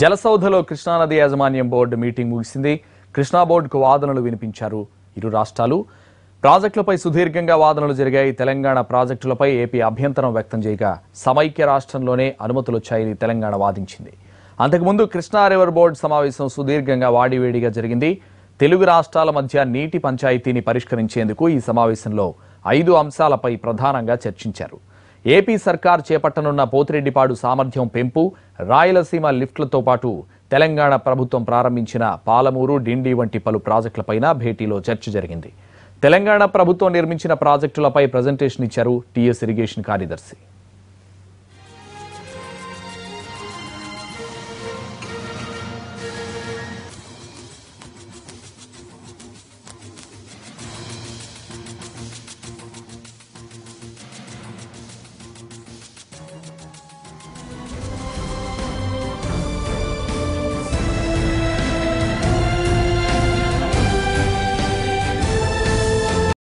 జలసౌధలో కృష్ణానది యాజమాన్యం board meeting ముగిసింది. కృష్ణా బోర్డుకు వాదనలు వినిపించారు ఇరు రాష్ట్రాలు. ప్రాజెక్టులపై సుదీర్ఘంగా వాదనలు జరిగాయి. తెలంగాణ ప్రాజెక్టులపై ఏపీ అభ్యంతరం వ్యక్తం చేయగా సమైక్య రాష్ట్రంలోనే అనుమతులు వచ్చాయని తెలంగాణ వాదించింది. అంతకుముందు కృష్ణా రివర్ బోర్డు సమావేశం సుదీర్ఘంగా వాడివేడిగా జరిగింది. తెలుగు రాష్ట్రాల మధ్య నీటి పంచాయతీని పరిష్కరించేందుకు ఈ సమావేశంలో ఐదు అంశాలపై ప్రధానంగా చర్చించారు. ఏపీ సర్కార్ చేపట్టనున్న పోతిరెడ్డిపాడు సామర్థ్యం పెంపు రాయలసీమ లిఫ్ట్లతో పాటు తెలంగాణ ప్రభుత్వం ప్రారంభించిన పాలమూరు డిండి వంటి పలు ప్రాజెక్టులపైన భేటీలో చర్చ జరిగింది. తెలంగాణ ప్రభుత్వం నిర్మించిన ప్రాజెక్టులపై ప్రజెంటేషన్ ఇచ్చారు టీఎస్ ఇరిగేషన్ కార్యదర్శి.